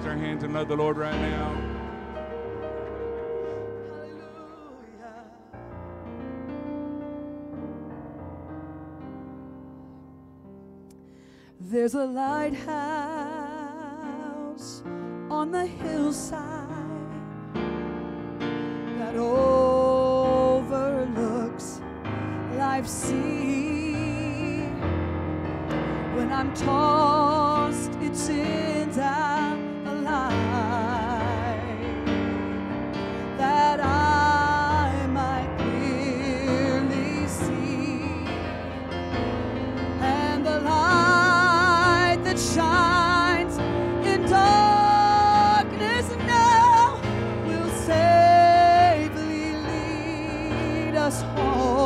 raise our hands and love the Lord right now? There's a lighthouse on the hillside that overlooks life's sea. When I'm tossed, it sends out us home.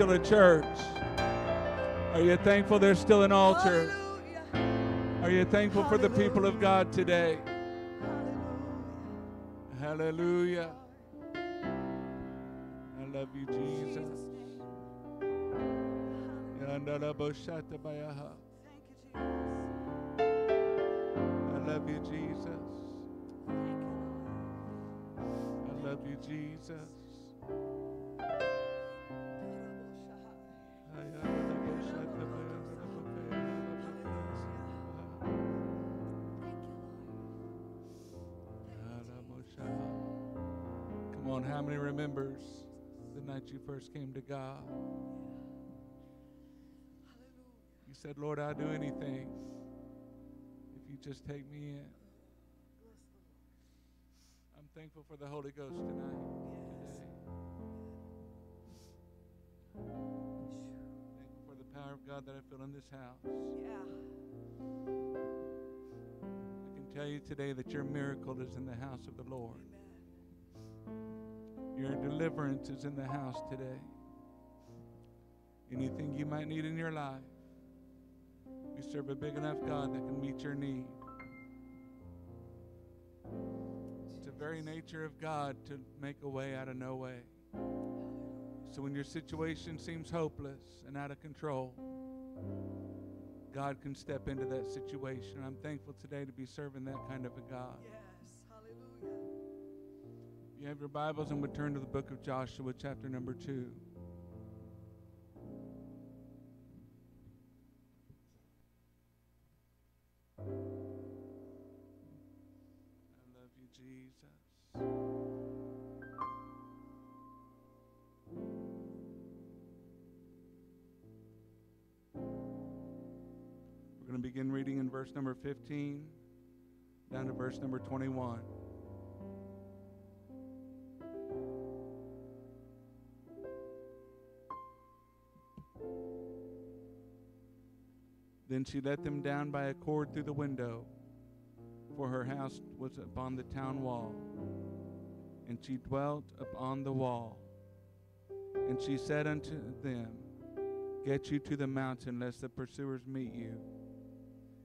Still a church? Are you thankful there's still an altar? Are you thankful for the people of God today? Hallelujah. I love you, Jesus. I love you, Jesus. I love you, Jesus. on. How many remembers the night you first came to God? You said, Lord, I'll do anything if you just take me in. I'm thankful for the Holy Ghost tonight. Thankful for the power of God that I feel in this house. Yeah. I can tell you today that your miracle is in the house of the Lord. Amen. Your deliverance is in the house today. Anything you might need in your life, we serve a big enough God that can meet your need. It's the very nature of God to make a way out of no way. So when your situation seems hopeless and out of control, God can step into that situation. I'm thankful today to be serving that kind of a God. Yes. You have your Bibles and would turn to the book of Joshua, chapter number two. I love you, Jesus. We're going to begin reading in verse number 15 down to verse number 21. Then she let them down by a cord through the window, for her house was upon the town wall. And she dwelt upon the wall. And she said unto them, Get you to the mountain, lest the pursuers meet you,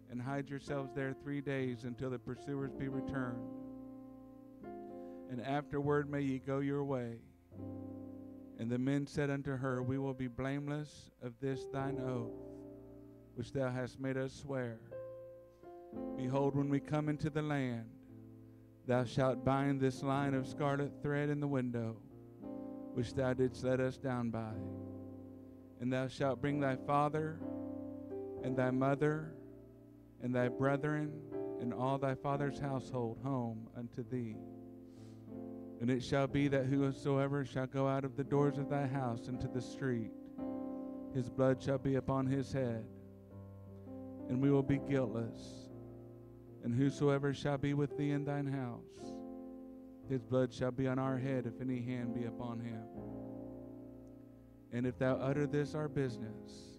and hide yourselves there three days until the pursuers be returned. And afterward may ye go your way. And the men said unto her, We will be blameless of this thine oath which thou hast made us swear. Behold, when we come into the land, thou shalt bind this line of scarlet thread in the window, which thou didst let us down by. And thou shalt bring thy father, and thy mother, and thy brethren, and all thy father's household home unto thee. And it shall be that whosoever shall go out of the doors of thy house into the street, his blood shall be upon his head and we will be guiltless. And whosoever shall be with thee in thine house, his blood shall be on our head if any hand be upon him. And if thou utter this our business,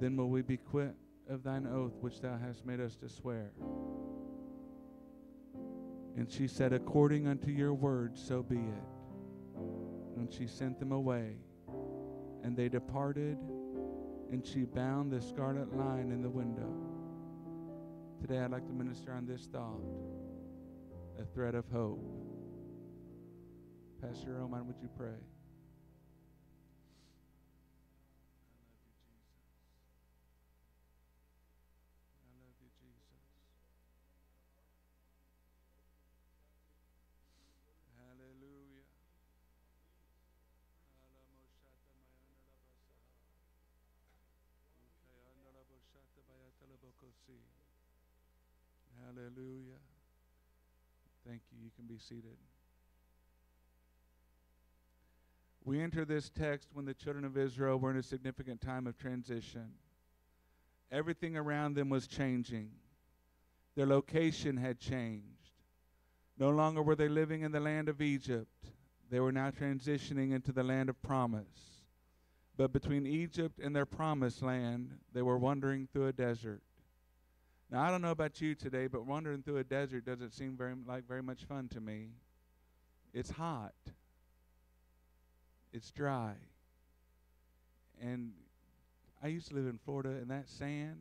then will we be quit of thine oath which thou hast made us to swear. And she said, According unto your word, so be it. And she sent them away, and they departed and she bound the scarlet line in the window. Today I'd like to minister on this thought a thread of hope. Pastor Roman, would you pray? Hallelujah. Thank you. You can be seated. We enter this text when the children of Israel were in a significant time of transition. Everything around them was changing, their location had changed. No longer were they living in the land of Egypt, they were now transitioning into the land of promise. But between Egypt and their promised land, they were wandering through a desert. Now, I don't know about you today, but wandering through a desert doesn't seem very like very much fun to me. It's hot. It's dry. And I used to live in Florida, and that sand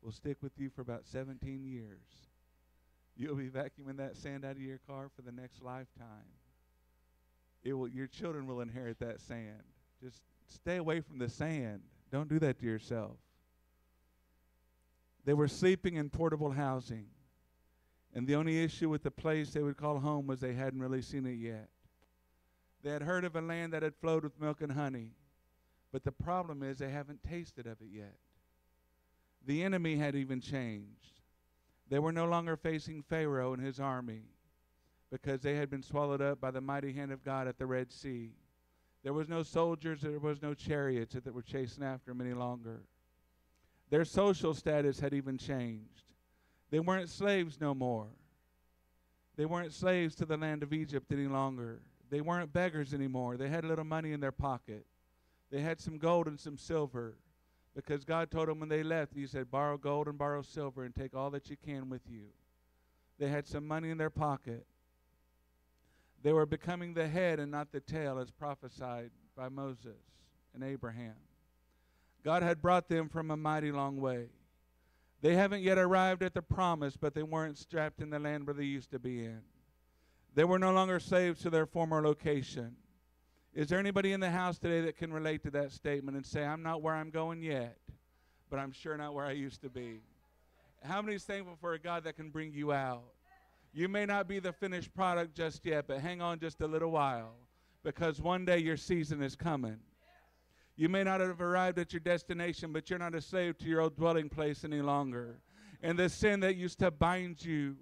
will stick with you for about 17 years. You'll be vacuuming that sand out of your car for the next lifetime. It will, your children will inherit that sand. Just stay away from the sand. Don't do that to yourself. They were sleeping in portable housing. And the only issue with the place they would call home was they hadn't really seen it yet. They had heard of a land that had flowed with milk and honey, but the problem is they haven't tasted of it yet. The enemy had even changed. They were no longer facing Pharaoh and his army because they had been swallowed up by the mighty hand of God at the Red Sea. There was no soldiers, there was no chariots that were chasing after them any longer. Their social status had even changed. They weren't slaves no more. They weren't slaves to the land of Egypt any longer. They weren't beggars anymore. They had a little money in their pocket. They had some gold and some silver. Because God told them when they left, He said, borrow gold and borrow silver and take all that you can with you. They had some money in their pocket. They were becoming the head and not the tail, as prophesied by Moses and Abraham. God had brought them from a mighty long way. They haven't yet arrived at the promise, but they weren't strapped in the land where they used to be in. They were no longer slaves to their former location. Is there anybody in the house today that can relate to that statement and say, I'm not where I'm going yet, but I'm sure not where I used to be? How many is thankful for a God that can bring you out? You may not be the finished product just yet, but hang on just a little while because one day your season is coming. You may not have arrived at your destination, but you're not a slave to your old dwelling place any longer. And the sin that used to bind you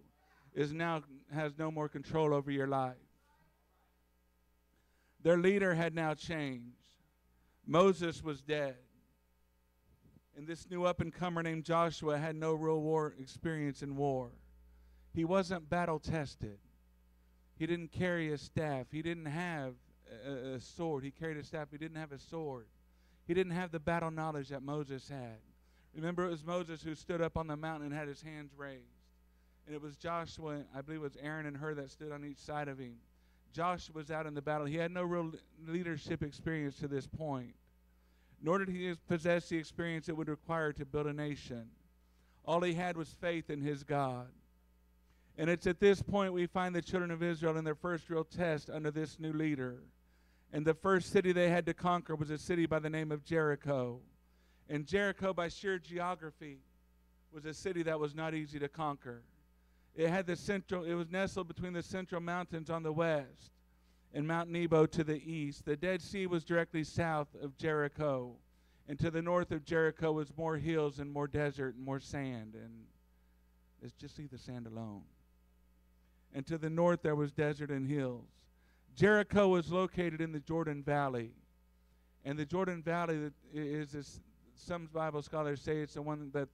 is now has no more control over your life. Their leader had now changed. Moses was dead. And this new up and comer named Joshua had no real war experience in war. He wasn't battle tested. He didn't carry a staff. He didn't have a, a, sword. He carried a staff. He didn't have a sword. He didn't have the battle knowledge that Moses had. Remember, it was Moses who stood up on the mountain and had his hands raised. And it was Joshua, I believe it was Aaron and Hur that stood on each side of him. Joshua was out in the battle. He had no real leadership experience to this point. Nor did he possess the experience it would require to build a nation. All he had was faith in his God. And it's at this point we find the children of Israel in their first real test under this new leader. And the first city they had to conquer was a city by the name of Jericho. And Jericho, by sheer geography, was a city that was not easy to conquer. It had the central, it was nestled between the central mountains on the west and Mount Nebo to the east. The Dead Sea was directly south of Jericho. And to the north of Jericho was more hills and more desert and more sand. And let's just leave the sand alone. And to the north there was desert and hills. Jericho was located in the Jordan Valley. And the Jordan Valley is, is some Bible scholars say it's the one that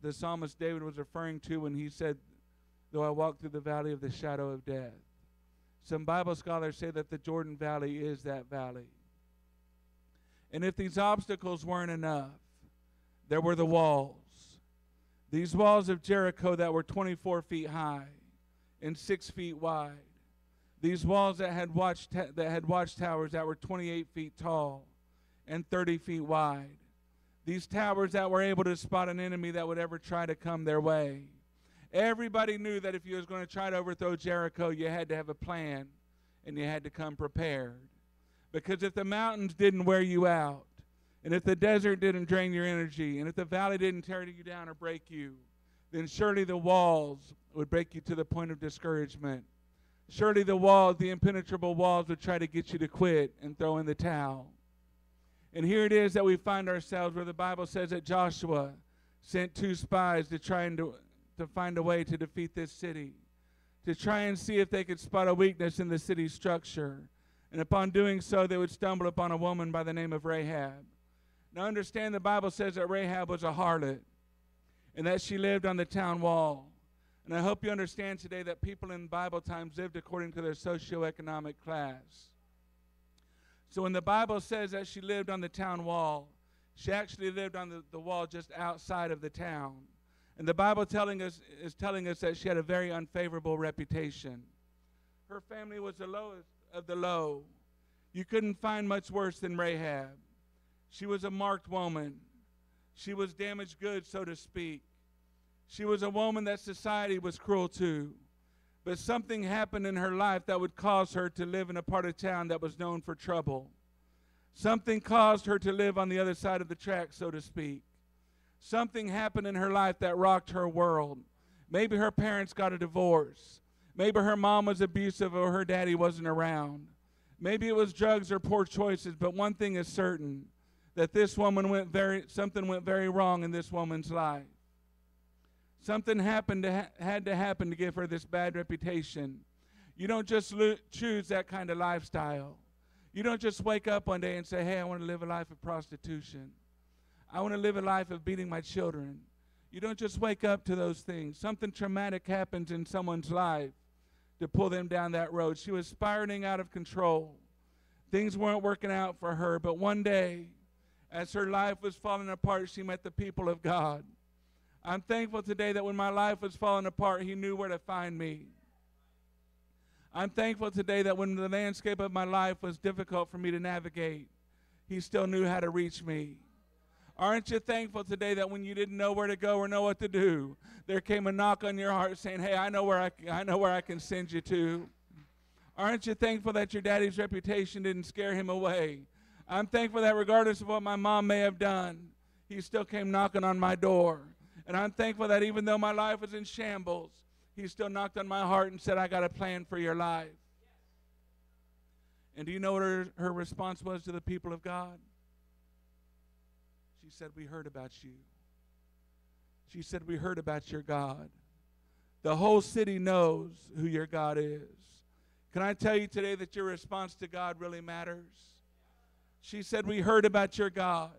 the psalmist David was referring to when he said, Though I walk through the valley of the shadow of death. Some Bible scholars say that the Jordan Valley is that valley. And if these obstacles weren't enough, there were the walls. These walls of Jericho that were 24 feet high and 6 feet wide. These walls that had watch that had watchtowers that were 28 feet tall and 30 feet wide. These towers that were able to spot an enemy that would ever try to come their way. Everybody knew that if you was going to try to overthrow Jericho, you had to have a plan and you had to come prepared. Because if the mountains didn't wear you out, and if the desert didn't drain your energy, and if the valley didn't tear you down or break you, then surely the walls would break you to the point of discouragement. Surely the walls, the impenetrable walls, would try to get you to quit and throw in the towel. And here it is that we find ourselves where the Bible says that Joshua sent two spies to try and to, to find a way to defeat this city, to try and see if they could spot a weakness in the city's structure. And upon doing so, they would stumble upon a woman by the name of Rahab. Now, understand the Bible says that Rahab was a harlot and that she lived on the town wall. And I hope you understand today that people in Bible times lived according to their socioeconomic class. So when the Bible says that she lived on the town wall, she actually lived on the, the wall just outside of the town. And the Bible telling us is telling us that she had a very unfavorable reputation. Her family was the lowest of the low. You couldn't find much worse than Rahab. She was a marked woman. She was damaged goods, so to speak. She was a woman that society was cruel to. But something happened in her life that would cause her to live in a part of town that was known for trouble. Something caused her to live on the other side of the track, so to speak. Something happened in her life that rocked her world. Maybe her parents got a divorce. Maybe her mom was abusive or her daddy wasn't around. Maybe it was drugs or poor choices, but one thing is certain that this woman went very something went very wrong in this woman's life. Something happened to ha- had to happen to give her this bad reputation. You don't just choose that kind of lifestyle. You don't just wake up one day and say, "Hey, I want to live a life of prostitution. I want to live a life of beating my children." You don't just wake up to those things. Something traumatic happens in someone's life to pull them down that road. She was spiraling out of control. Things weren't working out for her, but one day As her life was falling apart, she met the people of God. I'm thankful today that when my life was falling apart, He knew where to find me. I'm thankful today that when the landscape of my life was difficult for me to navigate, He still knew how to reach me. Aren't you thankful today that when you didn't know where to go or know what to do, there came a knock on your heart saying, "Hey, I know where I, I know where I can send you to." Aren't you thankful that your daddy's reputation didn't scare him away? I'm thankful that regardless of what my mom may have done, he still came knocking on my door. And I'm thankful that even though my life was in shambles, he still knocked on my heart and said, I got a plan for your life. And do you know what her, her response was to the people of God? She said, We heard about you. She said, We heard about your God. The whole city knows who your God is. Can I tell you today that your response to God really matters? She said, We heard about your God.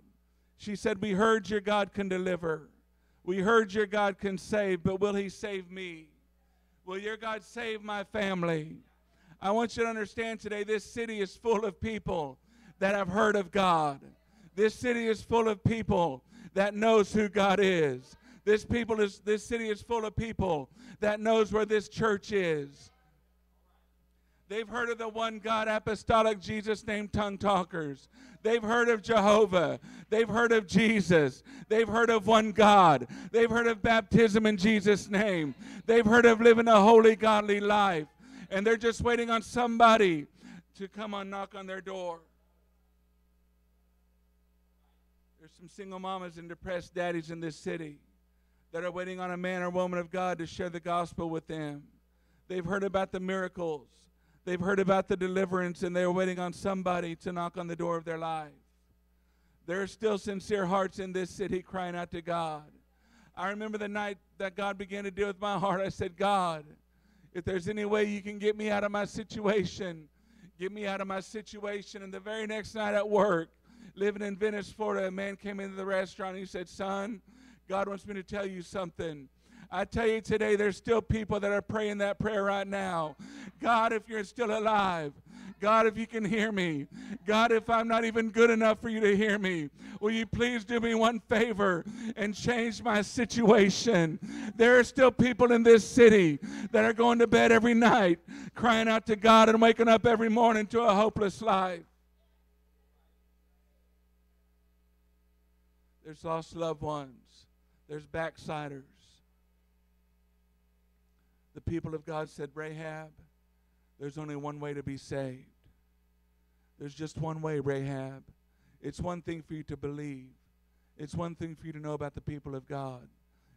She said, We heard your God can deliver. We heard your God can save, but will he save me? Will your God save my family? I want you to understand today this city is full of people that have heard of God. This city is full of people that knows who God is. This people is this city is full of people that knows where this church is. They've heard of the one God apostolic Jesus named tongue talkers. They've heard of Jehovah. They've heard of Jesus. They've heard of one God. They've heard of baptism in Jesus' name. They've heard of living a holy, godly life. And they're just waiting on somebody to come and knock on their door. There's some single mamas and depressed daddies in this city that are waiting on a man or woman of God to share the gospel with them. They've heard about the miracles. They've heard about the deliverance and they're waiting on somebody to knock on the door of their life. There are still sincere hearts in this city crying out to God. I remember the night that God began to deal with my heart. I said, God, if there's any way you can get me out of my situation, get me out of my situation. And the very next night at work, living in Venice, Florida, a man came into the restaurant and he said, Son, God wants me to tell you something. I tell you today, there's still people that are praying that prayer right now. God, if you're still alive, God, if you can hear me, God, if I'm not even good enough for you to hear me, will you please do me one favor and change my situation? There are still people in this city that are going to bed every night crying out to God and waking up every morning to a hopeless life. There's lost loved ones, there's backsliders. The people of God said, Rahab, there's only one way to be saved. There's just one way, Rahab. It's one thing for you to believe. It's one thing for you to know about the people of God.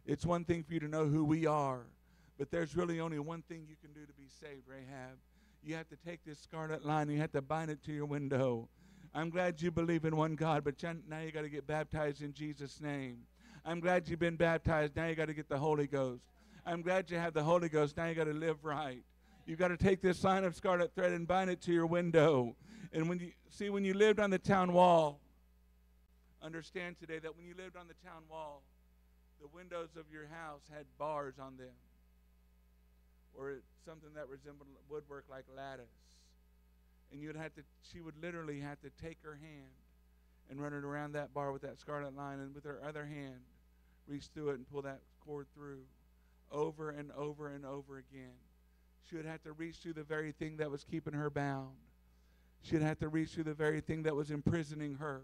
It's one thing for you to know who we are. But there's really only one thing you can do to be saved, Rahab. You have to take this scarlet line, you have to bind it to your window. I'm glad you believe in one God, but now you got to get baptized in Jesus' name. I'm glad you've been baptized. Now you got to get the Holy Ghost. I'm glad you have the Holy Ghost. Now you got to live right. You've got to take this sign of scarlet thread and bind it to your window. And when you see when you lived on the town wall, understand today that when you lived on the town wall, the windows of your house had bars on them, or something that resembled woodwork like lattice. And you'd have to, she would literally have to take her hand and run it around that bar with that scarlet line, and with her other hand, reach through it and pull that cord through over and over and over again. She would have to reach through the very thing that was keeping her bound. She would have to reach through the very thing that was imprisoning her.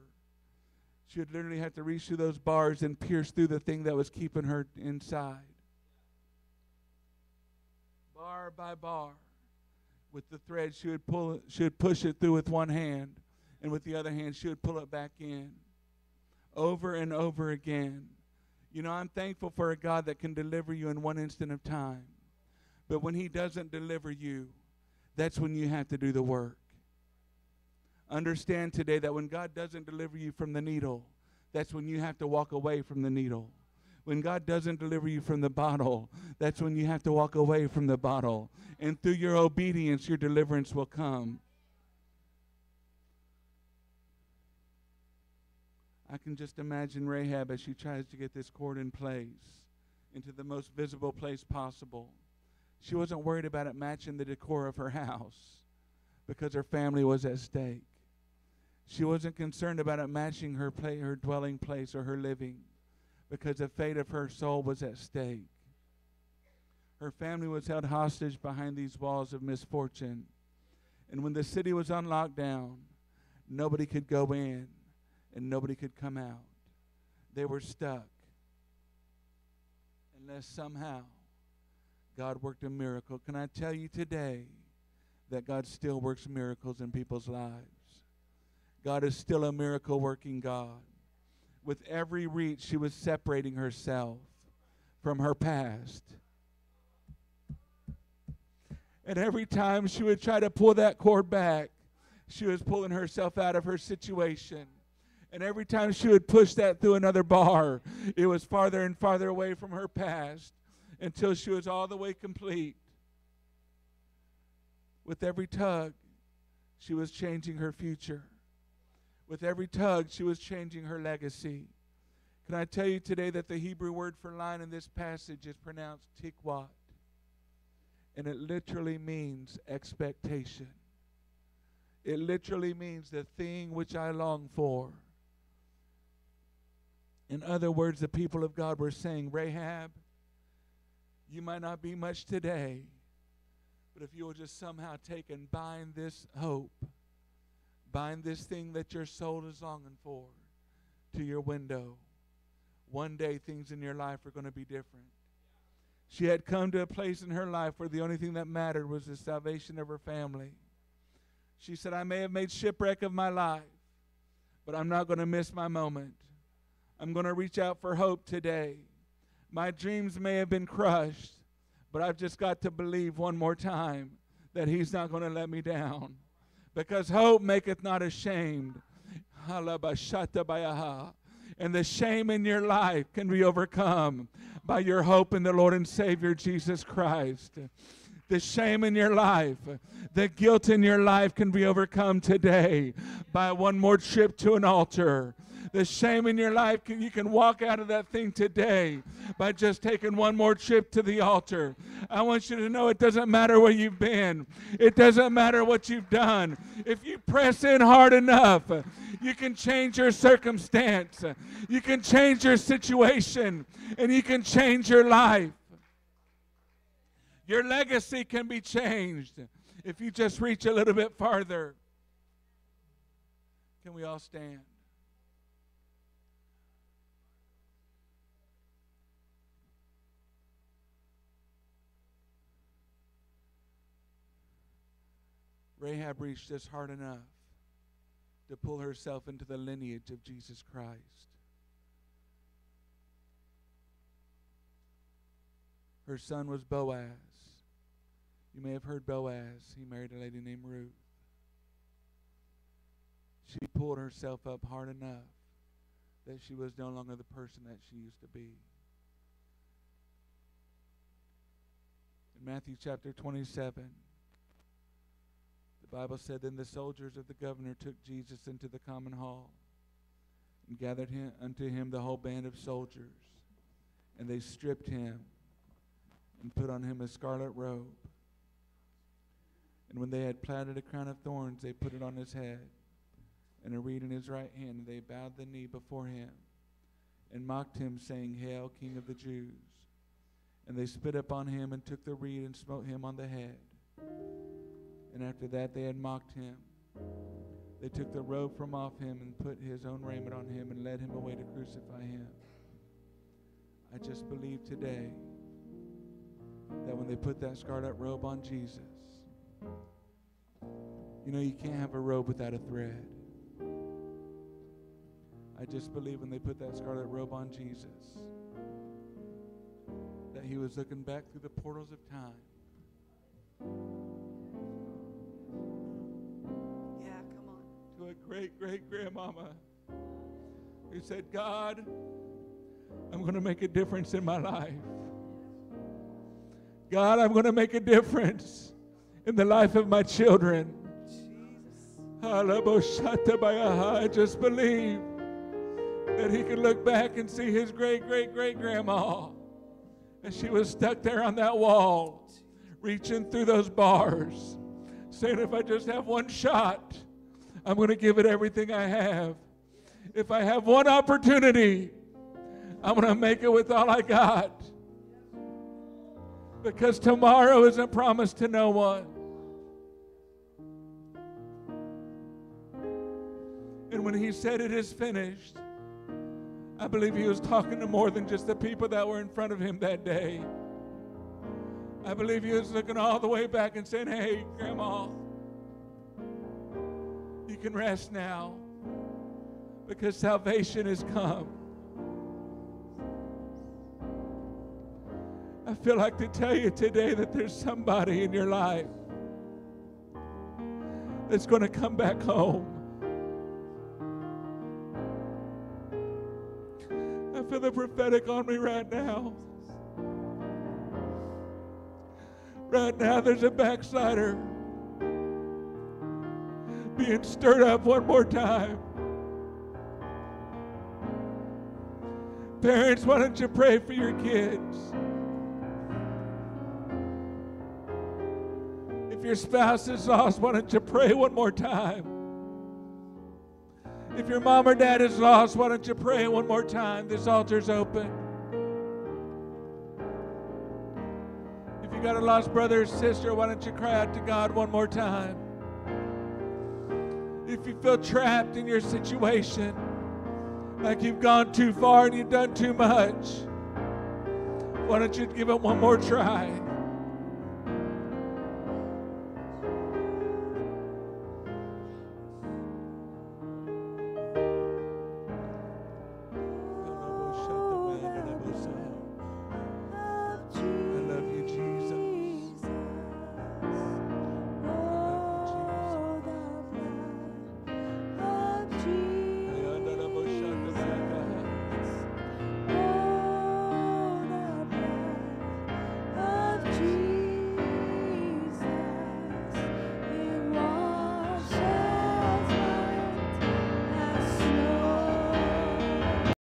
She would literally have to reach through those bars and pierce through the thing that was keeping her inside. Bar by bar. With the thread, she would pull it, she would push it through with one hand, and with the other hand, she would pull it back in. Over and over again. You know, I'm thankful for a God that can deliver you in one instant of time. But when He doesn't deliver you, that's when you have to do the work. Understand today that when God doesn't deliver you from the needle, that's when you have to walk away from the needle. When God doesn't deliver you from the bottle, that's when you have to walk away from the bottle. And through your obedience, your deliverance will come. I can just imagine Rahab as she tries to get this cord in place into the most visible place possible. She wasn't worried about it matching the decor of her house because her family was at stake. She wasn't concerned about it matching her, pla- her dwelling place or her living because the fate of her soul was at stake. Her family was held hostage behind these walls of misfortune. And when the city was on lockdown, nobody could go in and nobody could come out. They were stuck. Unless somehow God worked a miracle. Can I tell you today that God still works miracles in people's lives? God is still a miracle working God. With every reach, she was separating herself from her past. And every time she would try to pull that cord back, she was pulling herself out of her situation. And every time she would push that through another bar, it was farther and farther away from her past until she was all the way complete. With every tug, she was changing her future. With every tug, she was changing her legacy. Can I tell you today that the Hebrew word for line in this passage is pronounced tikwat? And it literally means expectation. It literally means the thing which I long for. In other words, the people of God were saying, Rahab, you might not be much today, but if you will just somehow take and bind this hope, bind this thing that your soul is longing for to your window, one day things in your life are going to be different. She had come to a place in her life where the only thing that mattered was the salvation of her family. She said, I may have made shipwreck of my life, but I'm not going to miss my moment. I'm going to reach out for hope today. My dreams may have been crushed, but I've just got to believe one more time that He's not going to let me down. Because hope maketh not ashamed. And the shame in your life can be overcome by your hope in the Lord and Savior Jesus Christ. The shame in your life, the guilt in your life can be overcome today by one more trip to an altar the shame in your life, can, you can walk out of that thing today by just taking one more trip to the altar. I want you to know it doesn't matter where you've been, it doesn't matter what you've done. If you press in hard enough, you can change your circumstance, you can change your situation, and you can change your life. Your legacy can be changed if you just reach a little bit farther. Can we all stand? Rahab reached just hard enough to pull herself into the lineage of Jesus Christ. Her son was Boaz. You may have heard Boaz. He married a lady named Ruth. She pulled herself up hard enough that she was no longer the person that she used to be. In Matthew chapter 27, Bible said, Then the soldiers of the governor took Jesus into the common hall and gathered him, unto him the whole band of soldiers. And they stripped him and put on him a scarlet robe. And when they had platted a crown of thorns, they put it on his head and a reed in his right hand. And they bowed the knee before him and mocked him, saying, Hail, King of the Jews. And they spit upon him and took the reed and smote him on the head. And after that, they had mocked him. They took the robe from off him and put his own raiment on him and led him away to crucify him. I just believe today that when they put that scarlet robe on Jesus, you know, you can't have a robe without a thread. I just believe when they put that scarlet robe on Jesus, that he was looking back through the portals of time great great grandmama who said, God, I'm going to make a difference in my life. God, I'm going to make a difference in the life of my children. I just believe that he could look back and see his great great great grandma. And she was stuck there on that wall, reaching through those bars, saying, If I just have one shot, I'm going to give it everything I have. If I have one opportunity, I'm going to make it with all I got. Because tomorrow isn't promised to no one. And when he said it is finished, I believe he was talking to more than just the people that were in front of him that day. I believe he was looking all the way back and saying, Hey, Grandma, can rest now because salvation has come. I feel like to tell you today that there's somebody in your life that's going to come back home. I feel the prophetic on me right now. Right now, there's a backslider being stirred up one more time. Parents, why don't you pray for your kids? If your spouse is lost, why don't you pray one more time? If your mom or dad is lost, why don't you pray one more time? This altar's open. If you got a lost brother or sister, why don't you cry out to God one more time? If you feel trapped in your situation, like you've gone too far and you've done too much, why don't you give it one more try?